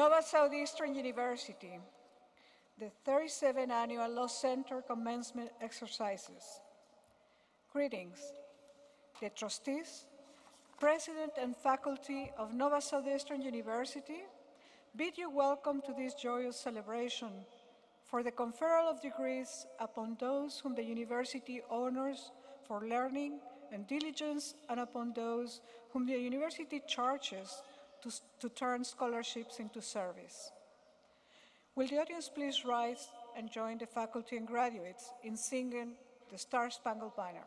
Nova Southeastern University, the 37th Annual Law Center Commencement Exercises. Greetings, the trustees, president, and faculty of Nova Southeastern University bid you welcome to this joyous celebration for the conferral of degrees upon those whom the university honors for learning and diligence and upon those whom the university charges to, to turn scholarships into service. Will the audience please rise and join the faculty and graduates in singing the Star Spangled Banner?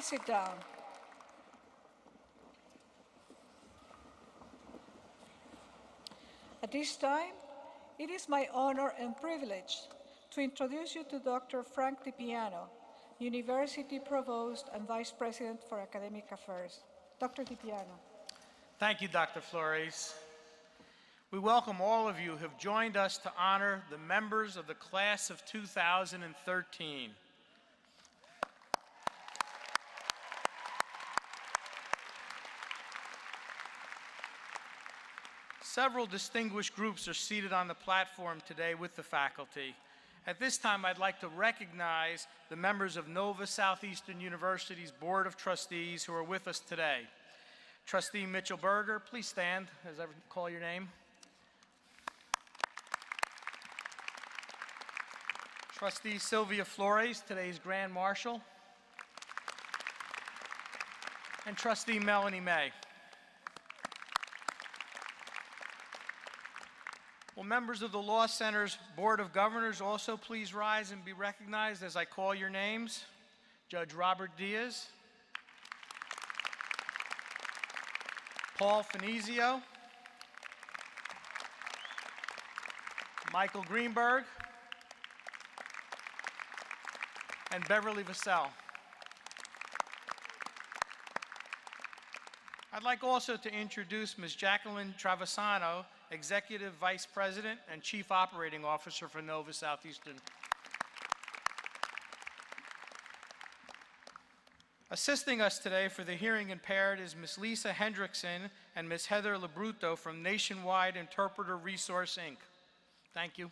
Please sit down. At this time, it is my honor and privilege to introduce you to Dr. Frank DePiano, University Provost and Vice President for Academic Affairs. Dr. DePiano. Thank you, Dr. Flores. We welcome all of you who have joined us to honor the members of the class of 2013. Several distinguished groups are seated on the platform today with the faculty. At this time, I'd like to recognize the members of Nova Southeastern University's Board of Trustees who are with us today. Trustee Mitchell Berger, please stand as I call your name. Trustee Sylvia Flores, today's Grand Marshal. And Trustee Melanie May. Will members of the Law Center's Board of Governors also please rise and be recognized as I call your names? Judge Robert Diaz. Paul Finizio. Michael Greenberg. And Beverly Vassell. I'd like also to introduce Ms. Jacqueline Travisano, Executive Vice President and Chief Operating Officer for Nova Southeastern. Assisting us today for the hearing impaired is Ms. Lisa Hendrickson and Ms. Heather Labruto from Nationwide Interpreter Resource, Inc. Thank you.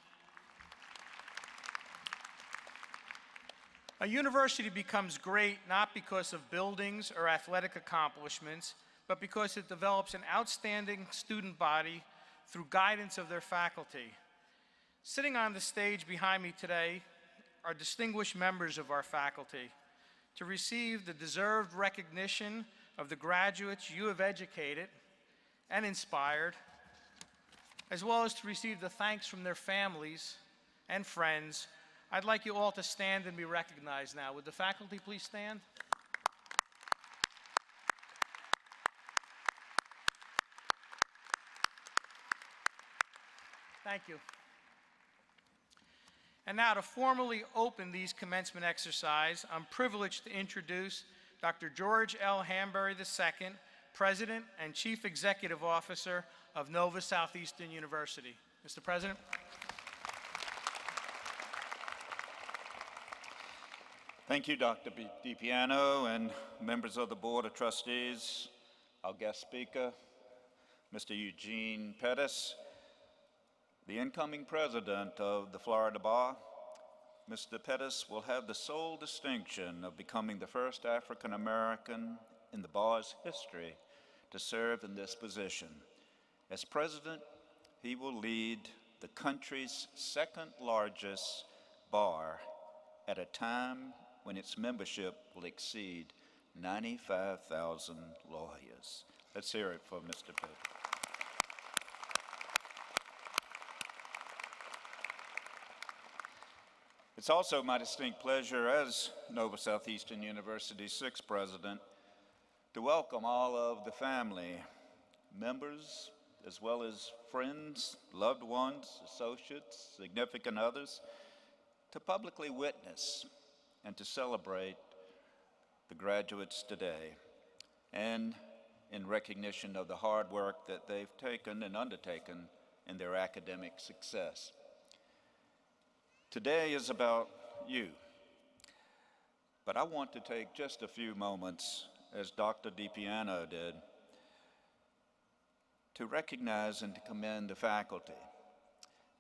A university becomes great not because of buildings or athletic accomplishments, but because it develops an outstanding student body through guidance of their faculty. Sitting on the stage behind me today are distinguished members of our faculty to receive the deserved recognition of the graduates you have educated and inspired, as well as to receive the thanks from their families and friends. I'd like you all to stand and be recognized now. Would the faculty please stand? Thank you. And now to formally open these commencement exercise, I'm privileged to introduce Dr. George L. Hanbury II, President and Chief Executive Officer of Nova Southeastern University. Mr. President. Thank you, Dr. DePiano and members of the Board of Trustees, our guest speaker, Mr. Eugene Pettis, the incoming president of the Florida Bar. Mr. Pettis will have the sole distinction of becoming the first African American in the bar's history to serve in this position. As president, he will lead the country's second largest bar at a time when its membership will exceed 95,000 lawyers. Let's hear it for Mr. Pitt. It's also my distinct pleasure as Nova Southeastern University's sixth president to welcome all of the family, members, as well as friends, loved ones, associates, significant others, to publicly witness and to celebrate the graduates today and in recognition of the hard work that they've taken and undertaken in their academic success. Today is about you, but I want to take just a few moments, as Dr. DePiano did, to recognize and to commend the faculty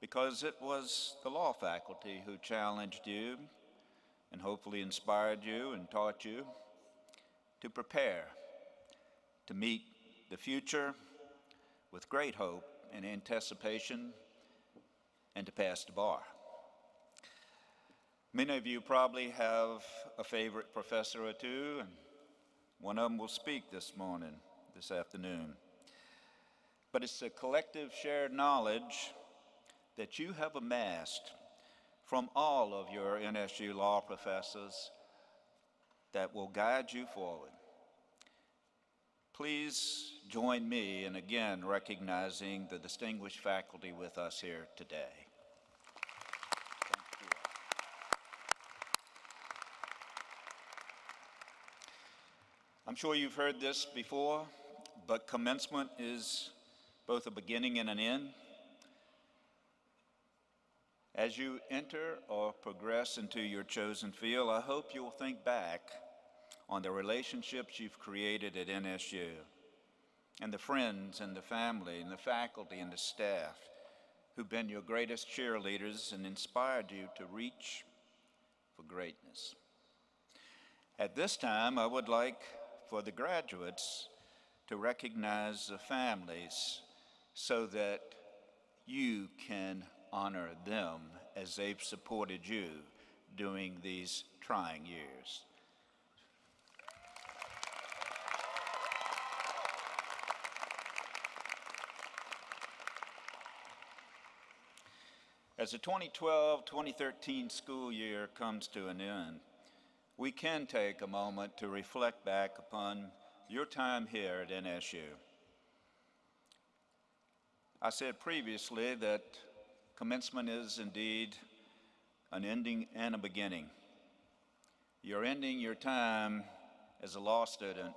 because it was the law faculty who challenged you and hopefully inspired you and taught you to prepare to meet the future with great hope and anticipation and to pass the bar. Many of you probably have a favorite professor or two, and one of them will speak this morning, this afternoon. But it's a collective shared knowledge that you have amassed from all of your NSU law professors that will guide you forward. Please join me in again recognizing the distinguished faculty with us here today. I'm sure you've heard this before, but commencement is both a beginning and an end. As you enter or progress into your chosen field, I hope you'll think back on the relationships you've created at NSU and the friends and the family and the faculty and the staff who've been your greatest cheerleaders and inspired you to reach for greatness. At this time, I would like for the graduates to recognize the families so that you can honor them as they've supported you during these trying years. As the 2012 2013 school year comes to an end, we can take a moment to reflect back upon your time here at NSU. I said previously that commencement is indeed an ending and a beginning. You're ending your time as a law student,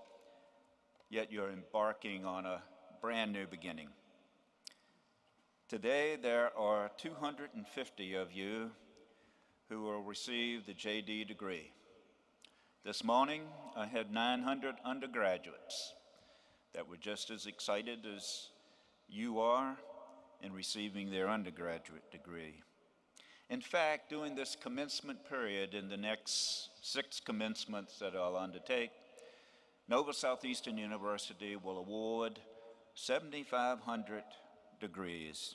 yet you're embarking on a brand new beginning. Today, there are 250 of you who will receive the JD degree. This morning, I had 900 undergraduates that were just as excited as you are in receiving their undergraduate degree. In fact, during this commencement period, in the next six commencements that I'll undertake, Nova Southeastern University will award 7,500 degrees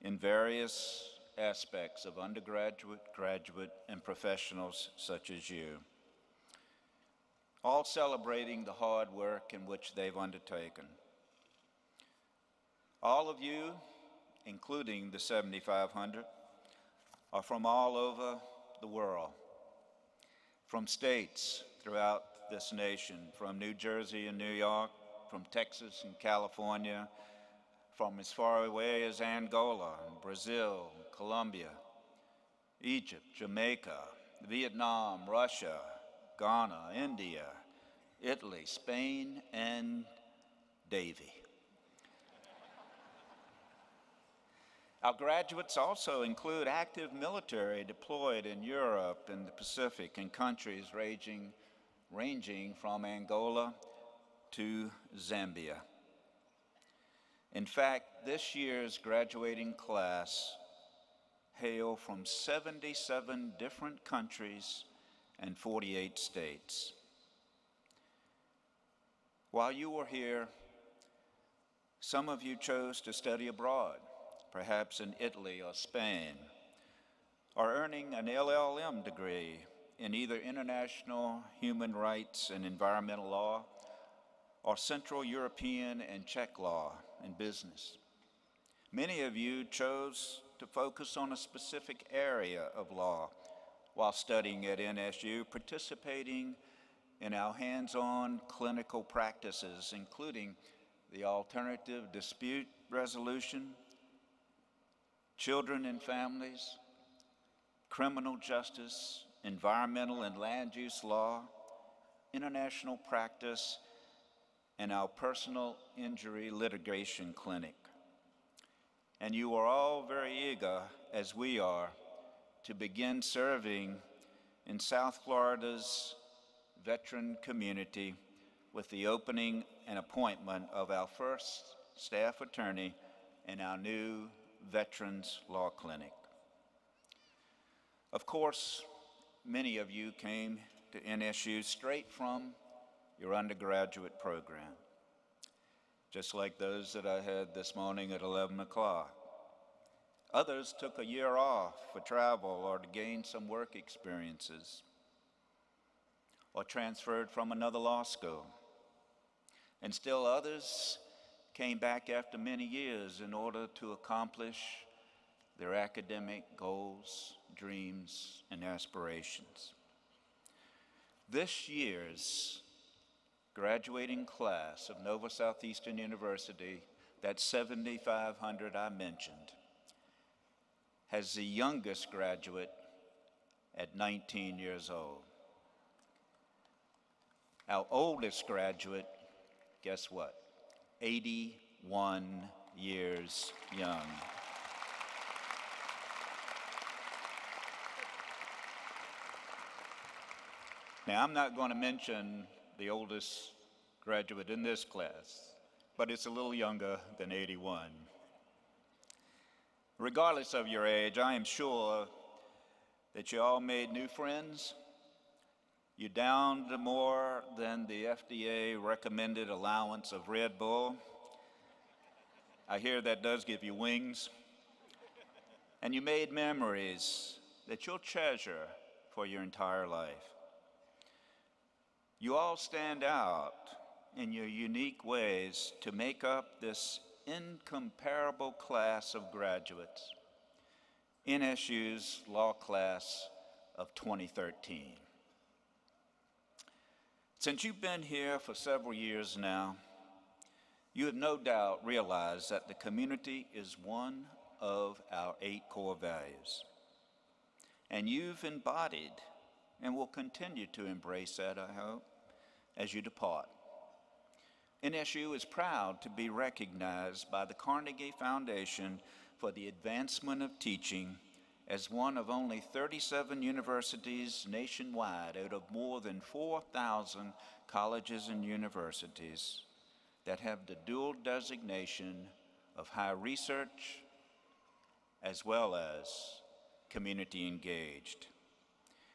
in various aspects of undergraduate, graduate, and professionals such as you, all celebrating the hard work in which they've undertaken. All of you, including the 7,500, are from all over the world, from states throughout this nation, from New Jersey and New York, from Texas and California, from as far away as Angola and Brazil, Colombia, Egypt, Jamaica, Vietnam, Russia, Ghana, India, Italy, Spain, and Davy. Our graduates also include active military deployed in Europe and the Pacific in countries ranging, ranging from Angola to Zambia. In fact, this year's graduating class hail from 77 different countries and 48 states. While you were here, some of you chose to study abroad, perhaps in Italy or Spain, or earning an LLM degree in either international human rights and environmental law or Central European and Czech law and business. Many of you chose to focus on a specific area of law while studying at NSU, participating in our hands-on clinical practices, including the alternative dispute resolution, children and families, criminal justice, environmental and land use law, international practice, and our personal injury litigation clinic. And you are all very eager, as we are, to begin serving in South Florida's veteran community with the opening and appointment of our first staff attorney in our new Veterans Law Clinic. Of course, many of you came to NSU straight from your undergraduate program, just like those that I had this morning at 11 o'clock. Others took a year off for travel or to gain some work experiences, or transferred from another law school. And still others came back after many years in order to accomplish their academic goals, dreams, and aspirations. This year's graduating class of Nova Southeastern University, that 7,500 I mentioned, has the youngest graduate at 19 years old. Our oldest graduate, guess what? 81 years young. Now, I'm not going to mention the oldest graduate in this class, but it's a little younger than 81. Regardless of your age, I am sure that you all made new friends. You downed more than the FDA recommended allowance of Red Bull. I hear that does give you wings. And you made memories that you'll treasure for your entire life. You all stand out in your unique ways to make up this incomparable class of graduates, NSU's law class of 2013. Since you've been here for several years now, you have no doubt realized that the community is one of our eight core values. And you've embodied and will continue to embrace that, I hope, as you depart. NSU is proud to be recognized by the Carnegie Foundation for the advancement of teaching as one of only 37 universities nationwide out of more than 4,000 colleges and universities that have the dual designation of high research as well as community engaged.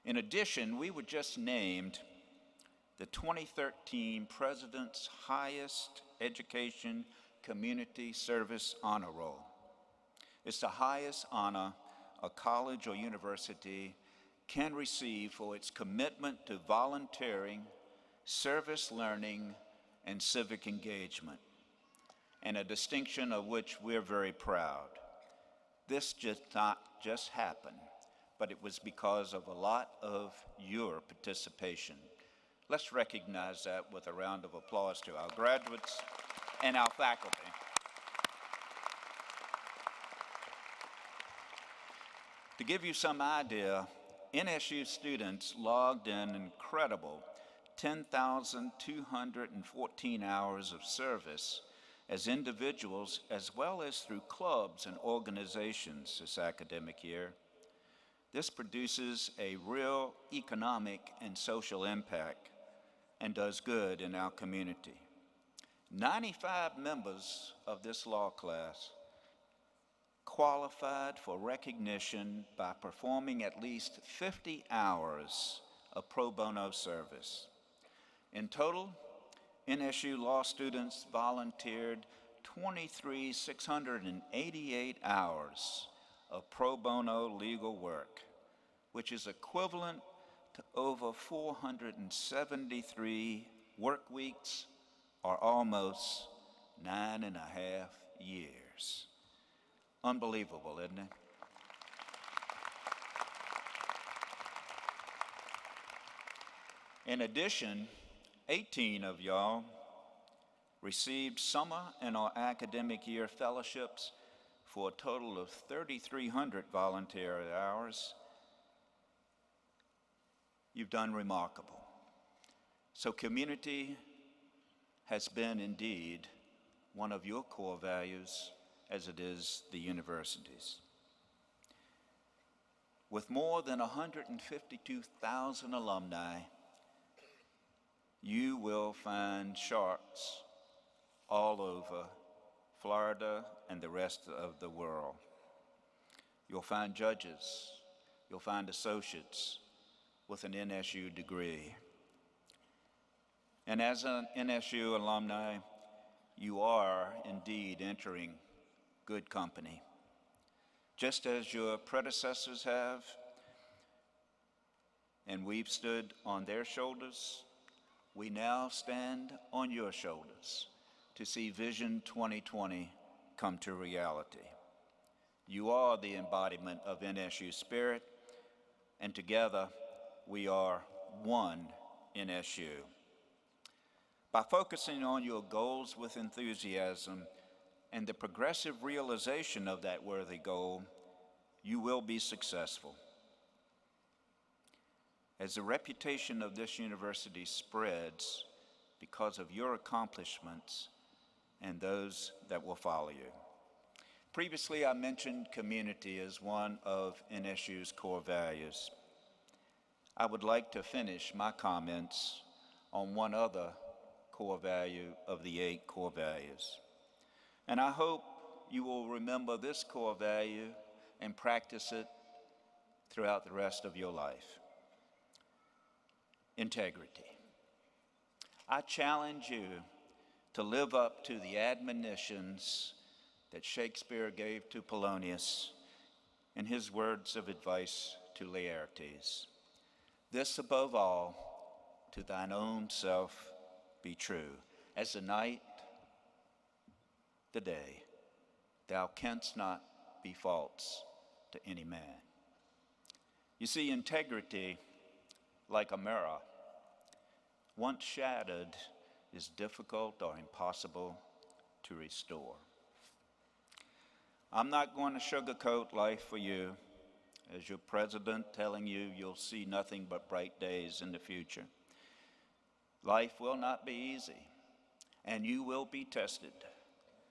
In addition, we were just named the 2013 President's highest education community service honor roll. It's the highest honor a college or university can receive for its commitment to volunteering, service learning, and civic engagement, and a distinction of which we're very proud. This just not just happened, but it was because of a lot of your participation. Let's recognize that with a round of applause to our graduates and our faculty. To give you some idea, NSU students logged an incredible 10,214 hours of service as individuals as well as through clubs and organizations this academic year. This produces a real economic and social impact and does good in our community. 95 members of this law class qualified for recognition by performing at least 50 hours of pro bono service. In total, NSU law students volunteered 23,688 hours of pro bono legal work, which is equivalent over 473 work weeks or almost nine and a half years. Unbelievable, isn't it? In addition, 18 of y'all received summer and or academic year fellowships for a total of 3,300 volunteer hours. You've done remarkable. So community has been indeed one of your core values as it is the university's. With more than 152,000 alumni, you will find sharks all over Florida and the rest of the world. You'll find judges, you'll find associates with an NSU degree. And as an NSU alumni, you are indeed entering good company. Just as your predecessors have, and we've stood on their shoulders, we now stand on your shoulders to see Vision 2020 come to reality. You are the embodiment of NSU spirit, and together we are one NSU. By focusing on your goals with enthusiasm and the progressive realization of that worthy goal, you will be successful. As the reputation of this university spreads because of your accomplishments and those that will follow you. Previously, I mentioned community as one of NSU's core values. I would like to finish my comments on one other core value of the eight core values. And I hope you will remember this core value and practice it throughout the rest of your life integrity. I challenge you to live up to the admonitions that Shakespeare gave to Polonius in his words of advice to Laertes. This above all, to thine own self be true. As the night, the day, thou canst not be false to any man. You see, integrity, like a mirror, once shattered, is difficult or impossible to restore. I'm not going to sugarcoat life for you as your president telling you you'll see nothing but bright days in the future. Life will not be easy, and you will be tested.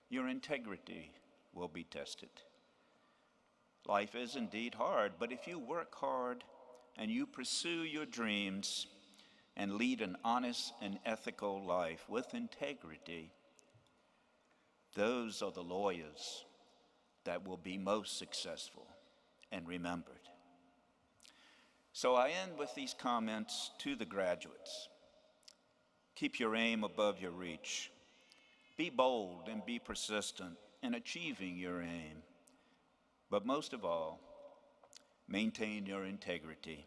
Your integrity will be tested. Life is indeed hard, but if you work hard and you pursue your dreams, and lead an honest and ethical life with integrity, those are the lawyers that will be most successful and remembered. So I end with these comments to the graduates. Keep your aim above your reach. Be bold and be persistent in achieving your aim. But most of all, maintain your integrity.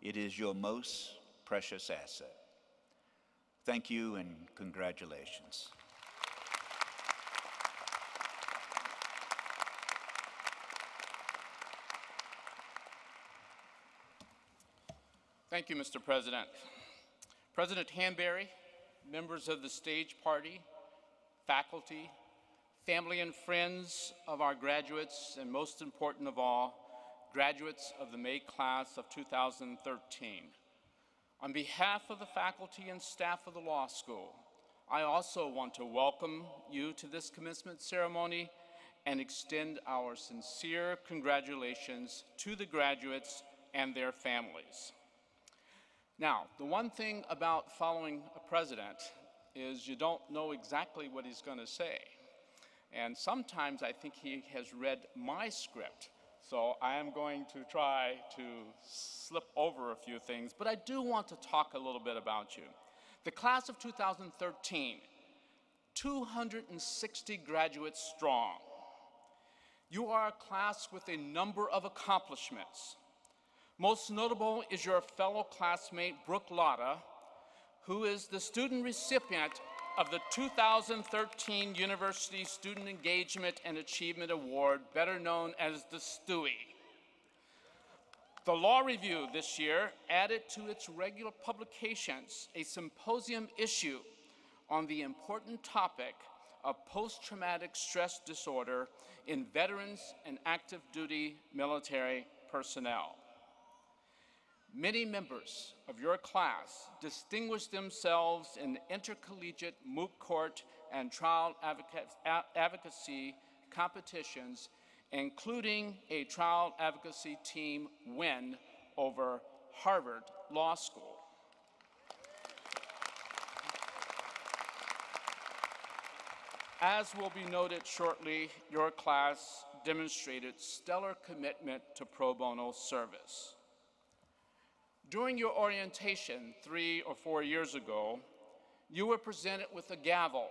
It is your most precious asset. Thank you and congratulations. Thank you, Mr. President. President Hanbury, members of the stage party, faculty, family and friends of our graduates, and most important of all, graduates of the May class of 2013. On behalf of the faculty and staff of the law school, I also want to welcome you to this commencement ceremony and extend our sincere congratulations to the graduates and their families. Now, the one thing about following a president is you don't know exactly what he's going to say. And sometimes I think he has read my script. So I am going to try to slip over a few things, but I do want to talk a little bit about you. The class of 2013, 260 graduates strong. You are a class with a number of accomplishments. Most notable is your fellow classmate, Brooke Lotta, who is the student recipient of the 2013 University Student Engagement and Achievement Award, better known as the STUEY. The Law Review this year added to its regular publications a symposium issue on the important topic of post-traumatic stress disorder in veterans and active duty military personnel. Many members of your class distinguished themselves in intercollegiate moot court and trial advocacy competitions, including a trial advocacy team win over Harvard Law School. As will be noted shortly, your class demonstrated stellar commitment to pro bono service. During your orientation three or four years ago, you were presented with a gavel.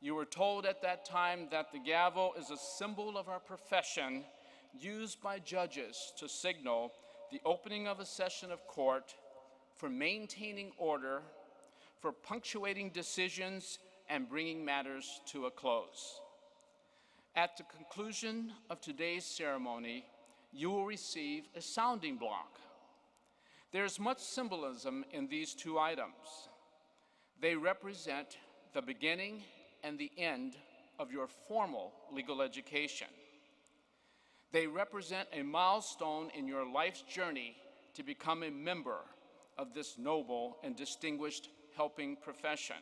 You were told at that time that the gavel is a symbol of our profession used by judges to signal the opening of a session of court, for maintaining order, for punctuating decisions, and bringing matters to a close. At the conclusion of today's ceremony, you will receive a sounding block there's much symbolism in these two items. They represent the beginning and the end of your formal legal education. They represent a milestone in your life's journey to become a member of this noble and distinguished helping profession.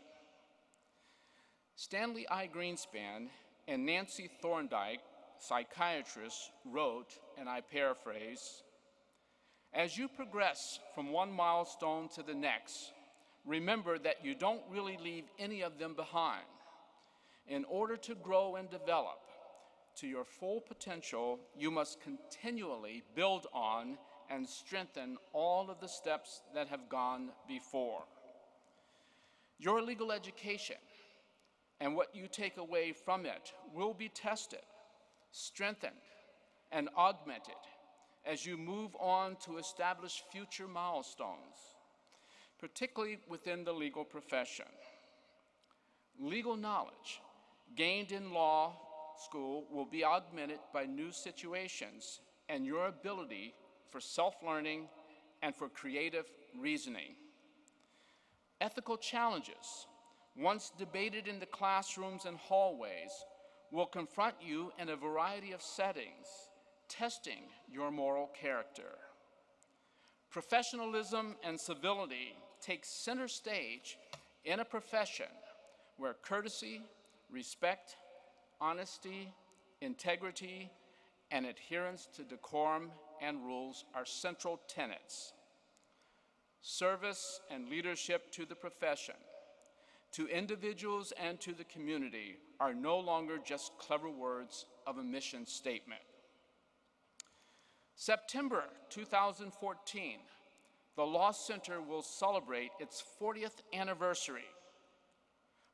Stanley I. Greenspan and Nancy Thorndike, psychiatrists, wrote, and I paraphrase, as you progress from one milestone to the next, remember that you don't really leave any of them behind. In order to grow and develop to your full potential, you must continually build on and strengthen all of the steps that have gone before. Your legal education and what you take away from it will be tested, strengthened, and augmented as you move on to establish future milestones, particularly within the legal profession. Legal knowledge gained in law school will be augmented by new situations and your ability for self-learning and for creative reasoning. Ethical challenges, once debated in the classrooms and hallways, will confront you in a variety of settings testing your moral character. Professionalism and civility take center stage in a profession where courtesy, respect, honesty, integrity, and adherence to decorum and rules are central tenets. Service and leadership to the profession, to individuals and to the community are no longer just clever words of a mission statement. September 2014, the Law Center will celebrate its 40th anniversary.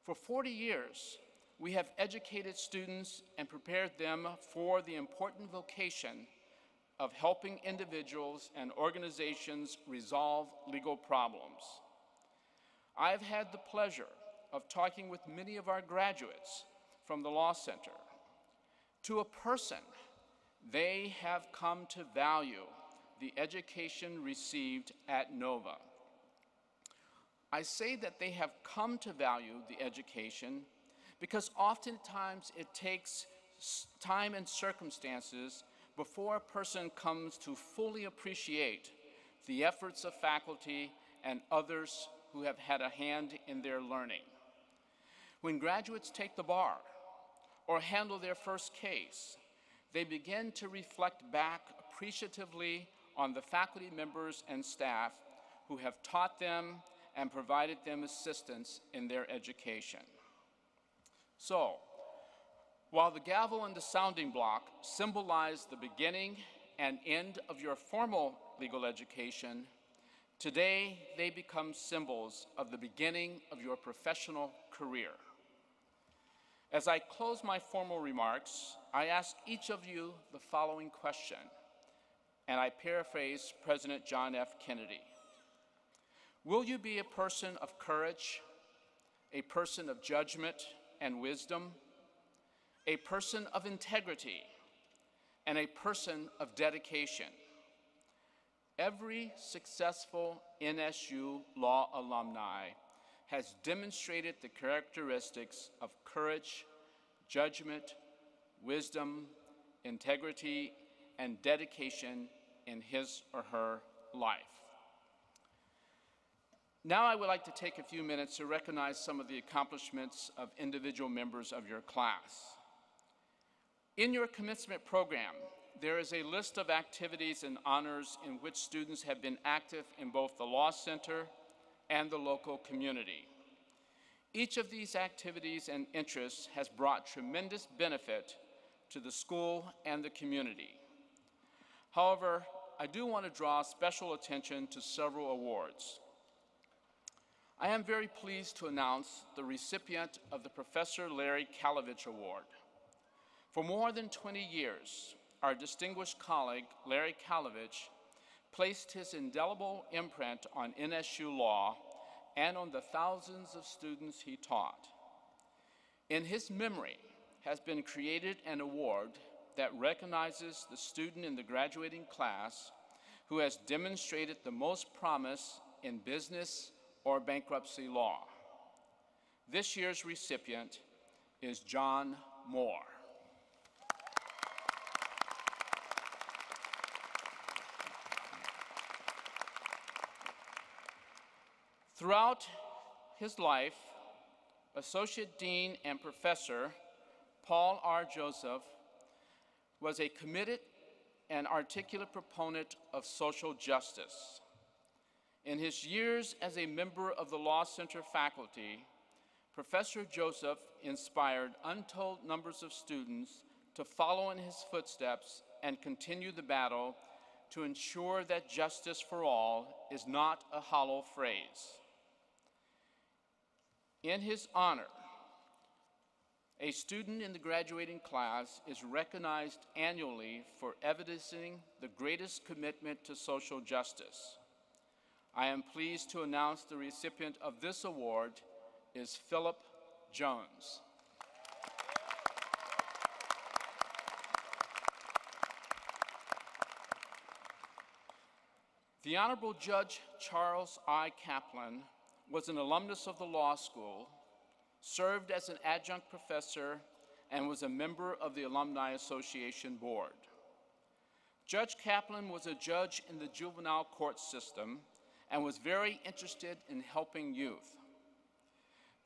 For 40 years, we have educated students and prepared them for the important vocation of helping individuals and organizations resolve legal problems. I've had the pleasure of talking with many of our graduates from the Law Center. To a person, they have come to value the education received at NOVA. I say that they have come to value the education because oftentimes it takes time and circumstances before a person comes to fully appreciate the efforts of faculty and others who have had a hand in their learning. When graduates take the bar or handle their first case, they begin to reflect back appreciatively on the faculty members and staff who have taught them and provided them assistance in their education. So, while the gavel and the sounding block symbolize the beginning and end of your formal legal education, today they become symbols of the beginning of your professional career. As I close my formal remarks, I ask each of you the following question, and I paraphrase President John F. Kennedy. Will you be a person of courage, a person of judgment and wisdom, a person of integrity, and a person of dedication? Every successful NSU law alumni has demonstrated the characteristics of courage, judgment, wisdom, integrity, and dedication in his or her life. Now I would like to take a few minutes to recognize some of the accomplishments of individual members of your class. In your commencement program, there is a list of activities and honors in which students have been active in both the Law Center and the local community. Each of these activities and interests has brought tremendous benefit to the school and the community. However, I do want to draw special attention to several awards. I am very pleased to announce the recipient of the Professor Larry Kalevitch Award. For more than 20 years, our distinguished colleague, Larry Kalevitch, placed his indelible imprint on NSU law and on the thousands of students he taught. In his memory has been created an award that recognizes the student in the graduating class who has demonstrated the most promise in business or bankruptcy law. This year's recipient is John Moore. Throughout his life, Associate Dean and Professor Paul R. Joseph was a committed and articulate proponent of social justice. In his years as a member of the Law Center faculty, Professor Joseph inspired untold numbers of students to follow in his footsteps and continue the battle to ensure that justice for all is not a hollow phrase. In his honor, a student in the graduating class is recognized annually for evidencing the greatest commitment to social justice. I am pleased to announce the recipient of this award is Philip Jones. The Honorable Judge Charles I. Kaplan was an alumnus of the law school, served as an adjunct professor, and was a member of the Alumni Association Board. Judge Kaplan was a judge in the juvenile court system and was very interested in helping youth.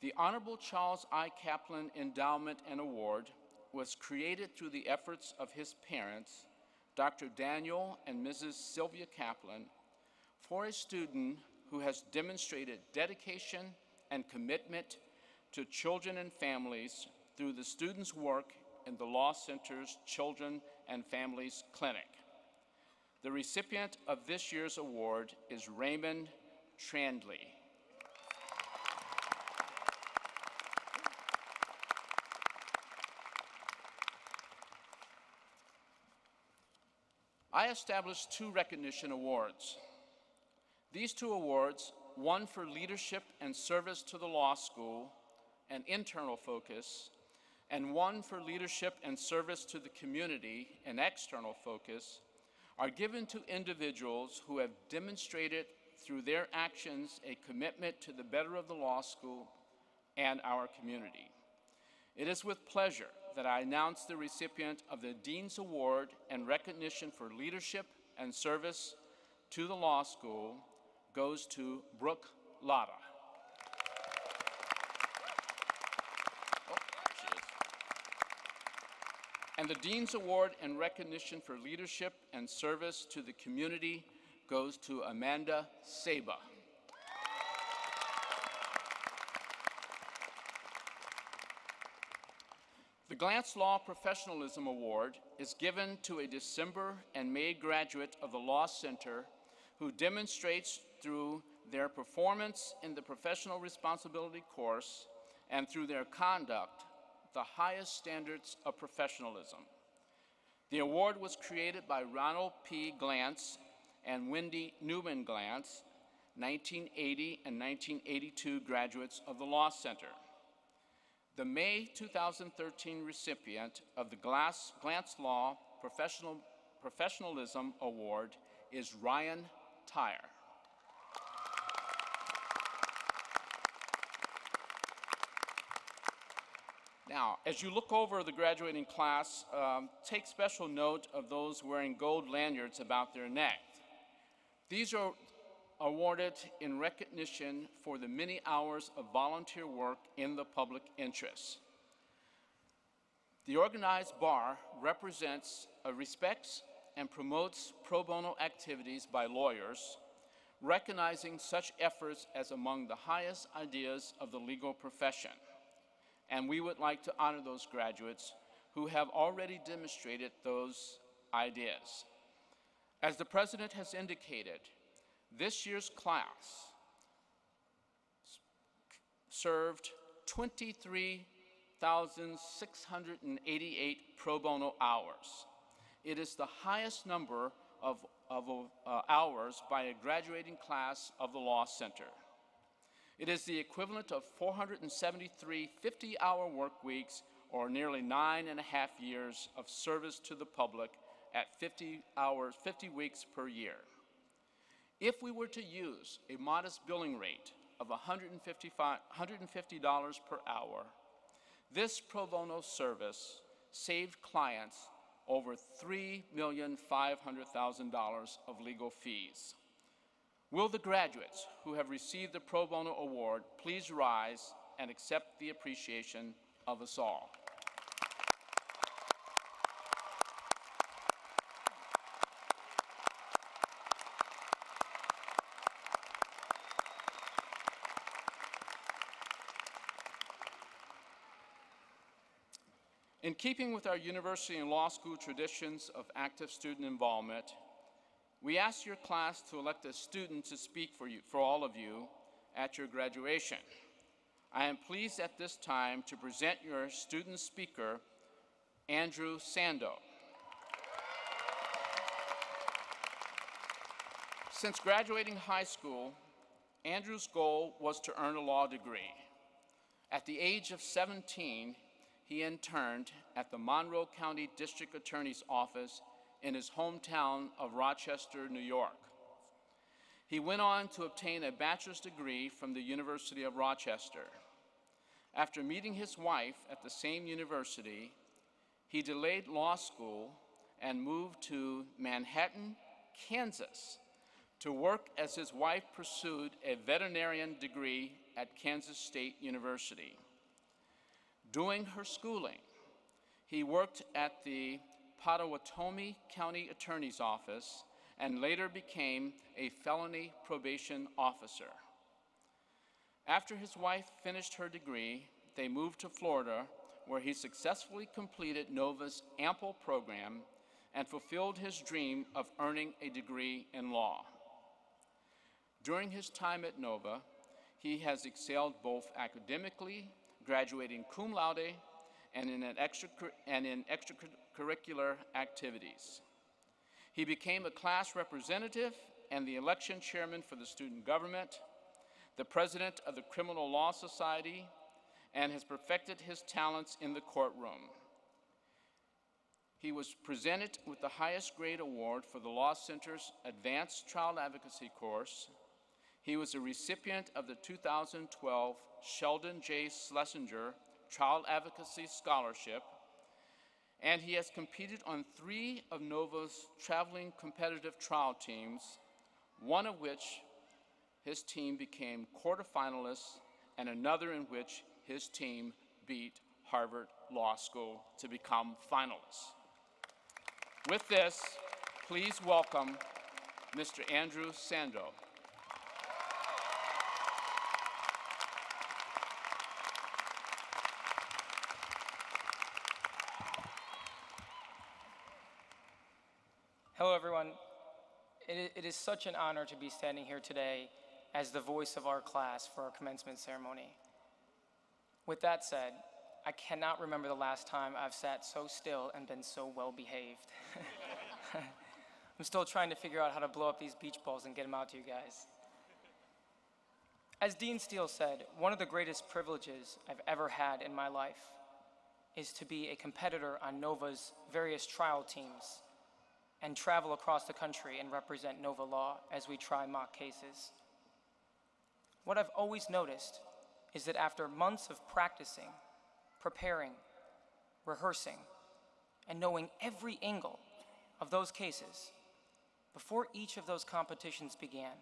The Honorable Charles I. Kaplan Endowment and Award was created through the efforts of his parents, Dr. Daniel and Mrs. Sylvia Kaplan, for a student who has demonstrated dedication and commitment to children and families through the students' work in the Law Center's Children and Families Clinic. The recipient of this year's award is Raymond Trandley. I established two recognition awards. These two awards, one for leadership and service to the law school, an internal focus, and one for leadership and service to the community, an external focus, are given to individuals who have demonstrated through their actions a commitment to the better of the law school and our community. It is with pleasure that I announce the recipient of the Dean's Award and recognition for leadership and service to the law school goes to Brooke Lotta. Oh. And the Dean's Award and recognition for leadership and service to the community goes to Amanda Saba. The Glantz Law Professionalism Award is given to a December and May graduate of the Law Center who demonstrates through their performance in the professional responsibility course and through their conduct the highest standards of professionalism. The award was created by Ronald P. Glantz and Wendy Newman Glantz, 1980 and 1982 graduates of the Law Center. The May 2013 recipient of the Glass, Glantz Law Professional, Professionalism Award is Ryan Tyre. Now, as you look over the graduating class, um, take special note of those wearing gold lanyards about their neck. These are awarded in recognition for the many hours of volunteer work in the public interest. The organized bar represents, respects, and promotes pro bono activities by lawyers, recognizing such efforts as among the highest ideas of the legal profession. And we would like to honor those graduates who have already demonstrated those ideas. As the president has indicated, this year's class served 23,688 pro bono hours. It is the highest number of, of uh, hours by a graduating class of the Law Center. It is the equivalent of 473 50 hour work weeks or nearly nine and a half years of service to the public at 50 hours, 50 weeks per year. If we were to use a modest billing rate of $150 per hour, this pro bono service saved clients over $3,500,000 of legal fees. Will the graduates who have received the pro bono award please rise and accept the appreciation of us all? In keeping with our university and law school traditions of active student involvement, we ask your class to elect a student to speak for, you, for all of you at your graduation. I am pleased at this time to present your student speaker, Andrew Sando. Since graduating high school, Andrew's goal was to earn a law degree. At the age of 17, he interned at the Monroe County District Attorney's Office in his hometown of Rochester, New York. He went on to obtain a bachelor's degree from the University of Rochester. After meeting his wife at the same university, he delayed law school and moved to Manhattan, Kansas, to work as his wife pursued a veterinarian degree at Kansas State University. During her schooling, he worked at the Pottawatomie County Attorney's Office and later became a felony probation officer. After his wife finished her degree, they moved to Florida, where he successfully completed NOVA's AAMPLE program and fulfilled his dream of earning a degree in law. During his time at NOVA, he has excelled both academically, graduating cum laude, and in, extra, and in extracurricular activities. He became a class representative and the election chairman for the student government, the president of the Criminal Law Society, and has perfected his talents in the courtroom. He was presented with the highest grade award for the Law Center's Advanced Child Advocacy course. He was a recipient of the 2012 Sheldon J. Schlesinger Child Advocacy Scholarship and he has competed on three of Nova's traveling competitive trial teams, one of which his team became quarterfinalists, and another in which his team beat Harvard Law School to become finalists. With this, please welcome Mr. Andrew Sando. Hello, everyone. It is such an honor to be standing here today as the voice of our class for our commencement ceremony. With that said, I cannot remember the last time I've sat so still and been so well behaved. I'm still trying to figure out how to blow up these beach balls and get them out to you guys. As Dean Steele said, one of the greatest privileges I've ever had in my life is to be a competitor on NOVA's various trial teams and travel across the country and represent Nova Law as we try mock cases. What I've always noticed is that after months of practicing, preparing, rehearsing, and knowing every angle of those cases, before each of those competitions began,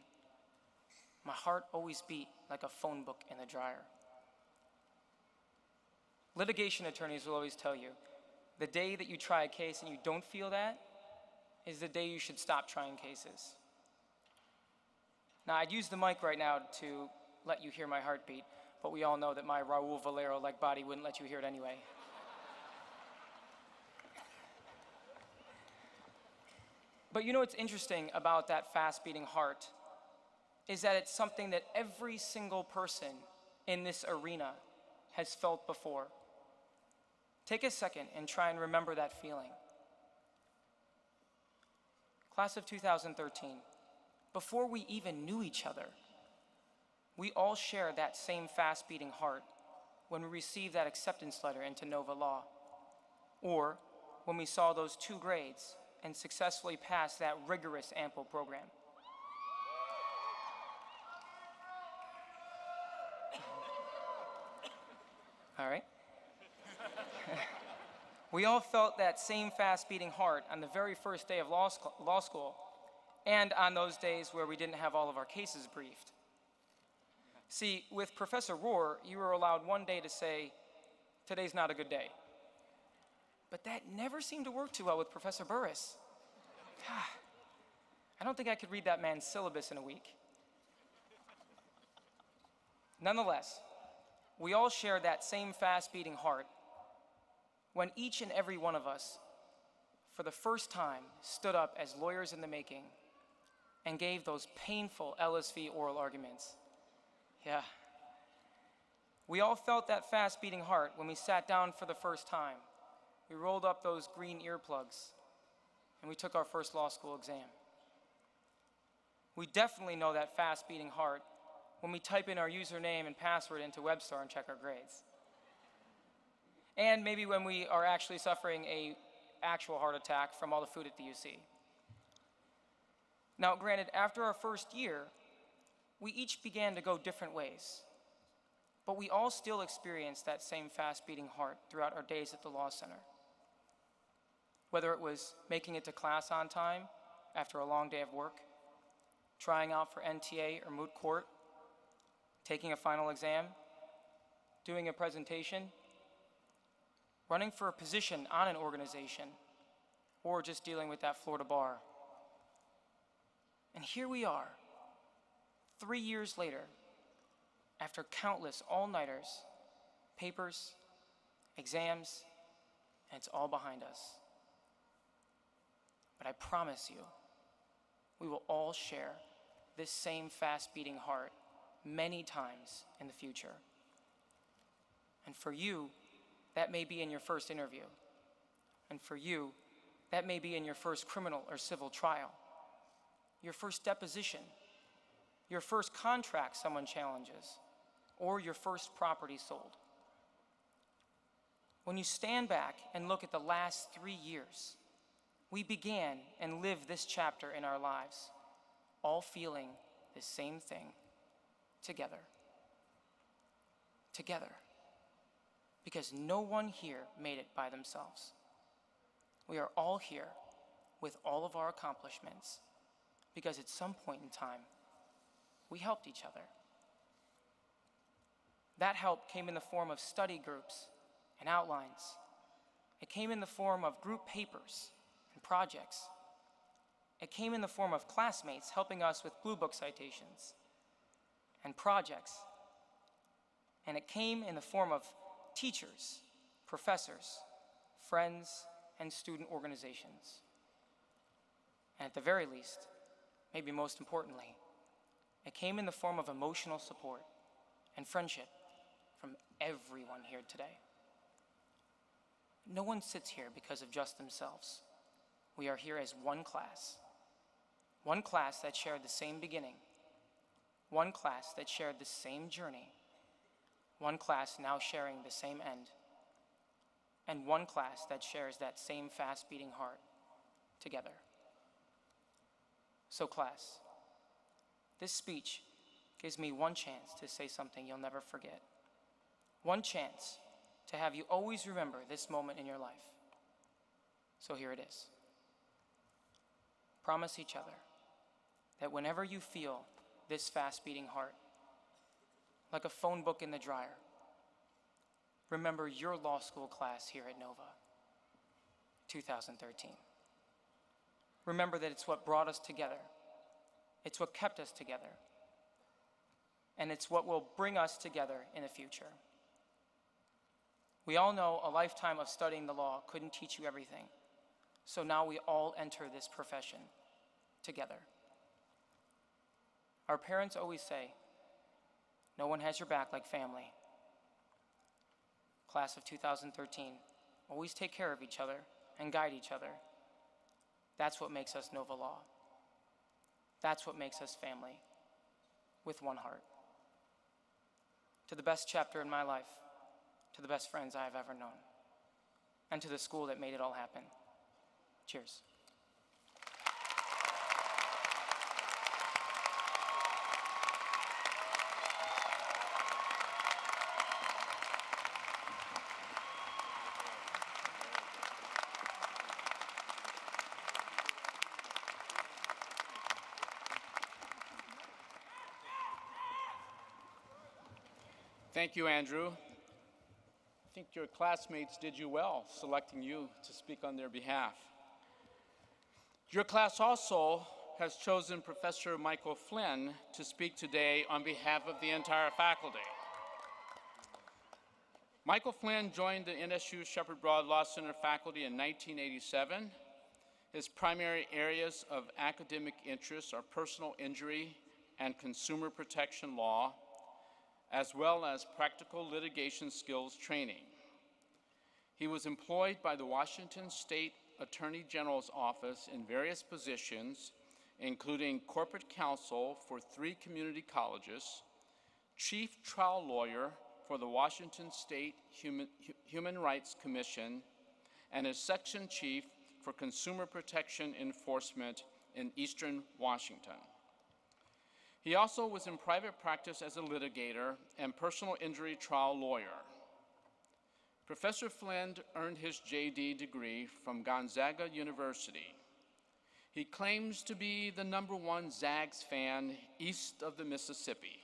my heart always beat like a phone book in the dryer. Litigation attorneys will always tell you the day that you try a case and you don't feel that is the day you should stop trying cases. Now, I'd use the mic right now to let you hear my heartbeat, but we all know that my Raul Valero like body wouldn't let you hear it anyway. But you know what's interesting about that fast beating heart is that it's something that every single person in this arena has felt before. Take a second and try and remember that feeling. Class of 2013, before we even knew each other, we all share that same fast beating heart when we received that acceptance letter into Nova Law, or when we saw those two grades and successfully passed that rigorous AAMPLE program. All right. We all felt that same fast beating heart on the very first day of law, sc- law school and on those days where we didn't have all of our cases briefed. See, with Professor Rohr, you were allowed one day to say, Today's not a good day. But that never seemed to work too well with Professor Burris. Ah, I don't think I could read that man's syllabus in a week. Nonetheless, we all share that same fast beating heart when each and every one of us, for the first time, stood up as lawyers in the making and gave those painful LSV oral arguments. Yeah. We all felt that fast beating heart when we sat down for the first time. We rolled up those green earplugs and we took our first law school exam. We definitely know that fast beating heart when we type in our username and password into WebStar and check our grades. And maybe when we are actually suffering a actual heart attack from all the food at the UC. Now, granted, after our first year, we each began to go different ways. But we all still experienced that same fast beating heart throughout our days at the Law Center. Whether it was making it to class on time after a long day of work, trying out for NTA or moot court, taking a final exam, doing a presentation, running for a position on an organization, or just dealing with that Florida bar. And here we are, three years later, after countless all nighters, papers, exams, and it's all behind us. But I promise you, we will all share this same fast beating heart many times in the future. And for you, that may be in your first interview. And for you, that may be in your first criminal or civil trial, your first deposition, your first contract someone challenges, or your first property sold. When you stand back and look at the last three years, we began and lived this chapter in our lives, all feeling the same thing together. Together. Because no one here made it by themselves. We are all here with all of our accomplishments because at some point in time, we helped each other. That help came in the form of study groups and outlines. It came in the form of group papers and projects. It came in the form of classmates helping us with Blue Book citations and projects. And it came in the form of teachers, professors, friends, and student organizations. And at the very least, maybe most importantly, it came in the form of emotional support and friendship from everyone here today. No one sits here because of just themselves. We are here as one class. One class that shared the same beginning. One class that shared the same journey. One class now sharing the same end. And one class that shares that same fast beating heart together. So, class, this speech gives me one chance to say something you'll never forget. One chance to have you always remember this moment in your life. So here it is. Promise each other that whenever you feel this fast beating heart, like a phone book in the dryer, remember your law school class here at Nova, 2013. Remember that it's what brought us together, it's what kept us together, and it's what will bring us together in the future. We all know a lifetime of studying the law couldn't teach you everything. So now we all enter this profession together. Our parents always say, no one has your back like family. Class of 2013, always take care of each other and guide each other. That's what makes us Nova Law. That's what makes us family with one heart. To the best chapter in my life, to the best friends I have ever known, and to the school that made it all happen. Cheers. Thank you, Andrew. I think your classmates did you well selecting you to speak on their behalf. Your class also has chosen Professor Michael Flynn to speak today on behalf of the entire faculty. Michael Flynn joined the NSU Shepard Broad Law Center faculty in 1987. His primary areas of academic interest are personal injury and consumer protection law, as well as practical litigation skills training. He was employed by the Washington State Attorney General's office in various positions, including corporate counsel for three community colleges, chief trial lawyer for the Washington State Human, Human Rights Commission, and as section chief for consumer protection enforcement in Eastern Washington. He also was in private practice as a litigator and personal injury trial lawyer. Professor Flynn earned his JD degree from Gonzaga University. He claims to be the number one Zags fan east of the Mississippi.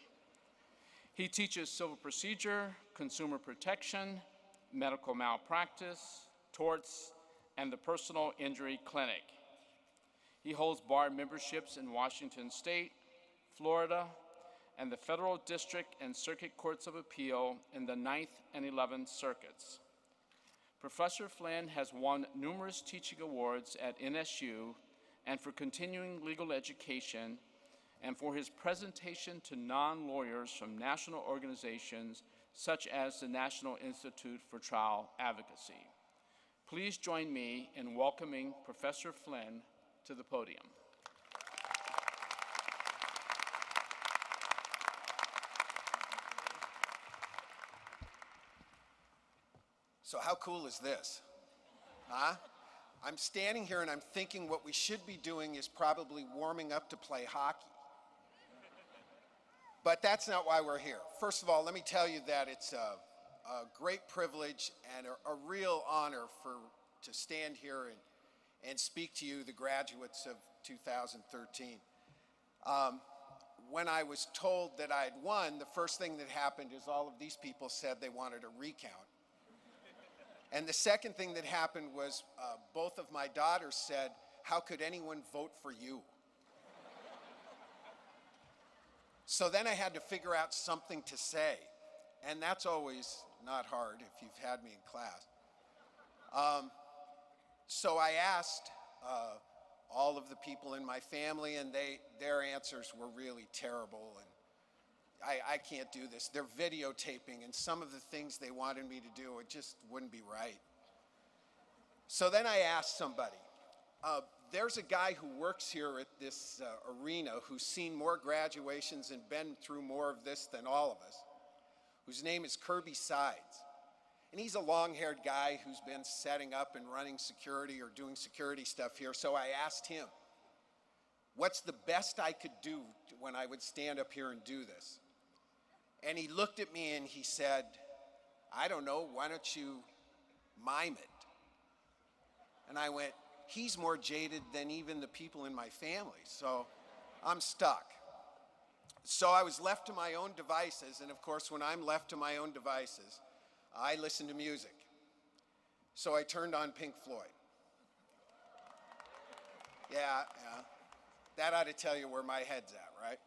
He teaches civil procedure, consumer protection, medical malpractice, torts, and the personal injury clinic. He holds bar memberships in Washington State, Florida, and the Federal District and Circuit Courts of Appeal in the Ninth and 11th Circuits. Professor Flynn has won numerous teaching awards at NSU and for continuing legal education and for his presentation to non-lawyers from national organizations such as the National Institute for Trial Advocacy. Please join me in welcoming Professor Flynn to the podium. So, how cool is this? Huh? I'm standing here and I'm thinking what we should be doing is probably warming up to play hockey. But that's not why we're here. First of all, let me tell you that it's a, a great privilege and a, a real honor for to stand here and, and speak to you, the graduates of 2013. Um, when I was told that I had won, the first thing that happened is all of these people said they wanted a recount. And the second thing that happened was uh, both of my daughters said, How could anyone vote for you? so then I had to figure out something to say. And that's always not hard if you've had me in class. Um, so I asked uh, all of the people in my family, and they, their answers were really terrible. And I, I can't do this. They're videotaping, and some of the things they wanted me to do, it just wouldn't be right. So then I asked somebody. Uh, there's a guy who works here at this uh, arena who's seen more graduations and been through more of this than all of us, whose name is Kirby Sides. And he's a long haired guy who's been setting up and running security or doing security stuff here. So I asked him, what's the best I could do when I would stand up here and do this? And he looked at me and he said, I don't know, why don't you mime it? And I went, he's more jaded than even the people in my family, so I'm stuck. So I was left to my own devices, and of course, when I'm left to my own devices, I listen to music. So I turned on Pink Floyd. Yeah, yeah. That ought to tell you where my head's at, right?